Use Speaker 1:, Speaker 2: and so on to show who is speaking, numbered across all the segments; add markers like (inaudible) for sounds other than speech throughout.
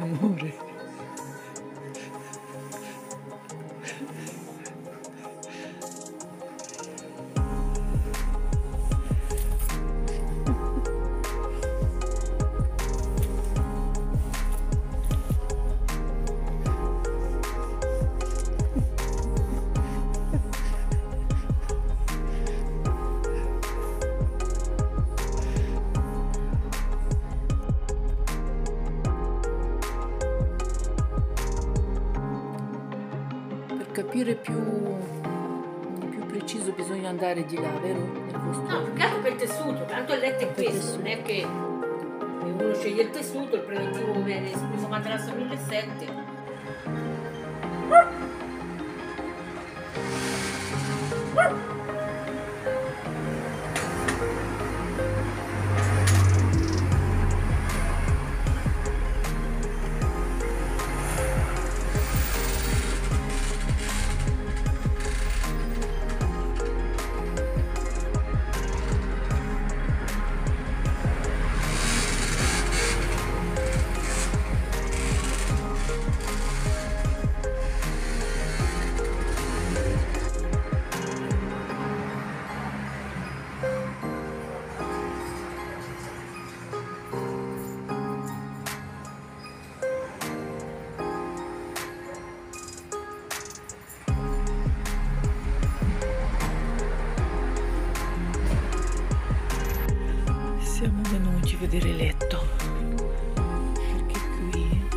Speaker 1: Amore. Capire più, più preciso bisogna andare di là, vero?
Speaker 2: No, più che altro per il tessuto, tanto il letto è questo, non è che uno sceglie il tessuto, il preventivo viene primo materasso 1700.
Speaker 1: Siamo vedere il letto. Perché qui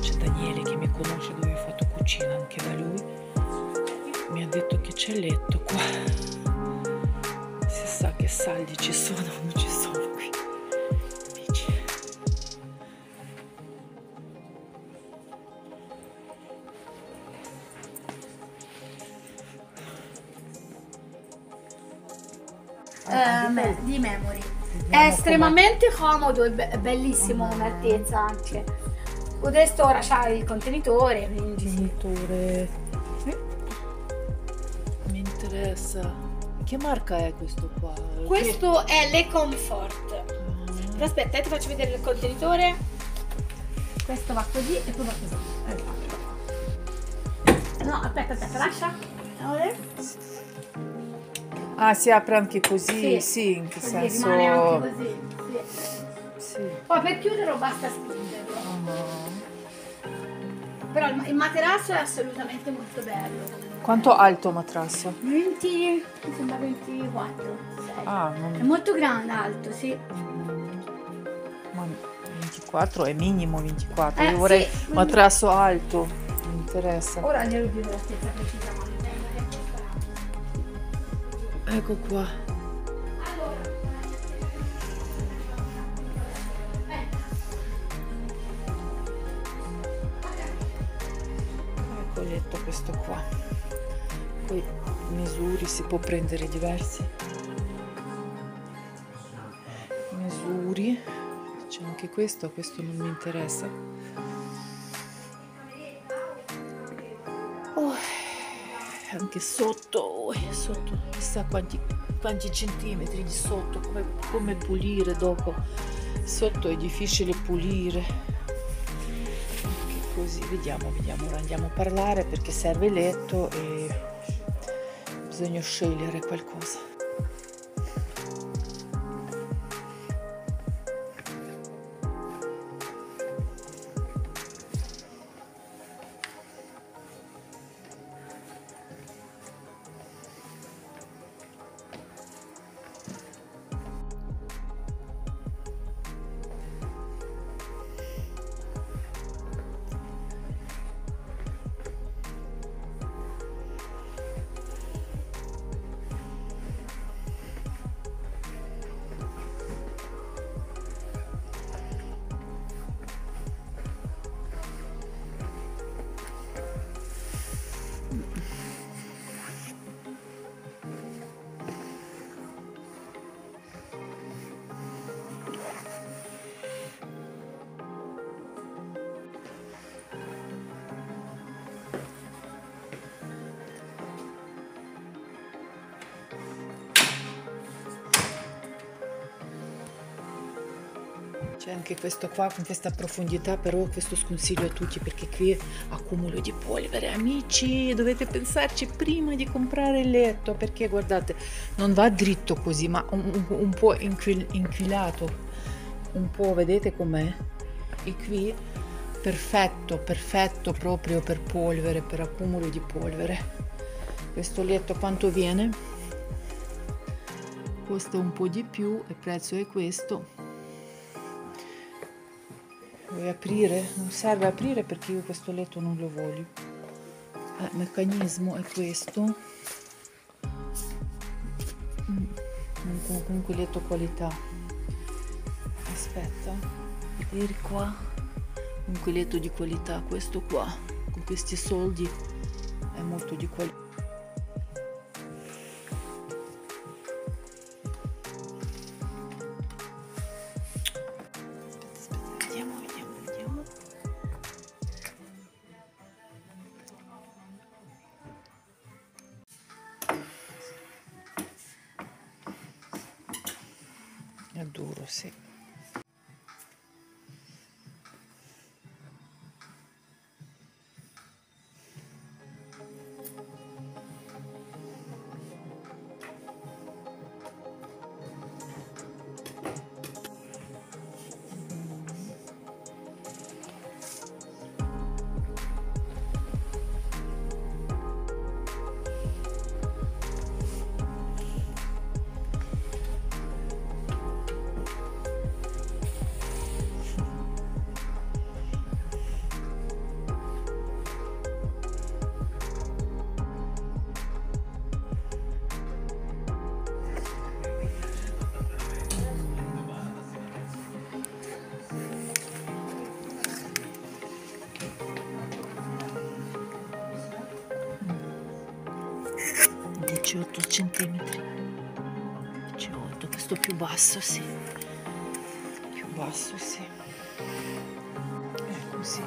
Speaker 1: c'è Daniele che mi conosce dove ho fatto cucina anche da lui. Mi ha detto che c'è letto qua. Si sa che saldi ci sono (laughs) non ci sono qui. Dici.
Speaker 3: Eh, me- di memory. È estremamente comodo e be- bellissimo come altezza anche. Adesso ora c'ha il contenitore, quindi sì.
Speaker 1: Contenitore. Mi interessa. Che marca è questo qua?
Speaker 3: Questo è le Comfort.
Speaker 1: Che-
Speaker 3: Però aspetta, ti faccio vedere il contenitore. Questo va così e poi va così. No, aspetta, aspetta, lascia. Allora.
Speaker 1: Ah, si apre anche così,
Speaker 3: Sì,
Speaker 1: sì, in che
Speaker 3: Così
Speaker 1: senso?
Speaker 3: rimane anche così. sì.
Speaker 1: Sì.
Speaker 3: Poi per chiuderlo basta spingerlo.
Speaker 1: Ah.
Speaker 3: Però il, il materasso è assolutamente molto bello.
Speaker 1: Quanto alto matrasso?
Speaker 3: 20, mi sembra 24. sei.
Speaker 1: Ah,
Speaker 3: È
Speaker 1: non...
Speaker 3: molto grande, alto, sì.
Speaker 1: ma 24 è minimo 24.
Speaker 3: Eh,
Speaker 1: Io vorrei
Speaker 3: sì, quindi-
Speaker 1: matrasso alto. Mi interessa.
Speaker 3: Ora glielo la stessa precisa
Speaker 1: Ecco qua. Ecco il letto questo qua. Poi misuri si può prendere diversi. Misuri. C'è anche questo, questo non mi interessa. Anche sotto, oh, sotto, chissà quanti, quanti centimetri di sotto, come, come pulire dopo. Sotto è difficile pulire. Anche così, vediamo, vediamo, ora andiamo a parlare perché serve letto e bisogna scegliere qualcosa. C'è anche questo qua con questa profondità però questo sconsiglio a tutti perché qui accumulo di polvere amici. Dovete pensarci prima di comprare il letto perché guardate non va dritto così ma un, un po' inquil, inquilato. Un po' vedete com'è? E qui perfetto perfetto proprio per polvere per accumulo di polvere. Questo letto quanto viene? Costa un po' di più il prezzo è questo Vuoi aprire? Non serve aprire perché io questo letto non lo voglio. Il meccanismo è questo. Mm. Comunque letto qualità. Aspetta. Vedere qua. Comunque letto di qualità. Questo qua. Con questi soldi è molto di qualità. Duro, sì. Diciotto centimetri. 18 questo più basso sì. Più basso sì. È così